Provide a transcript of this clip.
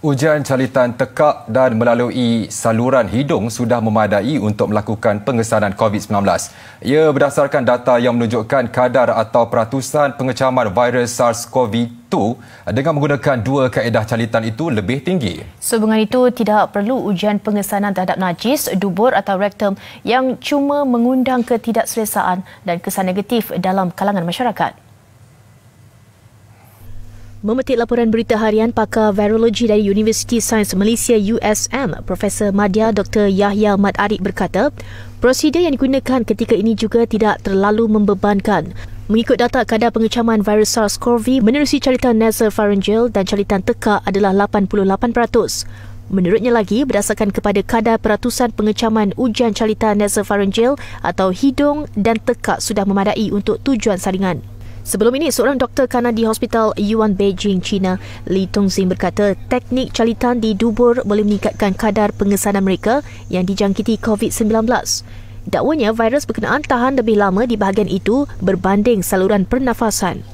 Ujian calitan tekak dan melalui saluran hidung sudah memadai untuk melakukan pengesanan COVID-19. Ia berdasarkan data yang menunjukkan kadar atau peratusan pengecaman virus SARS-CoV-2 dengan menggunakan dua kaedah calitan itu lebih tinggi. Sehubungan itu, tidak perlu ujian pengesanan terhadap najis, dubur atau rektum yang cuma mengundang ketidakselesaan dan kesan negatif dalam kalangan masyarakat. Memetik laporan berita harian pakar virologi dari Universiti Sains Malaysia USM, Profesor Madya Dr. Yahya Mat Arif berkata, prosedur yang digunakan ketika ini juga tidak terlalu membebankan. Mengikut data kadar pengecaman virus SARS-CoV menerusi caritan nasopharyngeal dan caritan tekak adalah 88%. Menurutnya lagi, berdasarkan kepada kadar peratusan pengecaman ujian calitan nasopharyngeal atau hidung dan tekak sudah memadai untuk tujuan saringan. Sebelum ini, seorang doktor kanan di Hospital Yuan Beijing, China, Li Tongxing berkata teknik calitan di dubur boleh meningkatkan kadar pengesanan mereka yang dijangkiti COVID-19. Dakwanya virus berkenaan tahan lebih lama di bahagian itu berbanding saluran pernafasan.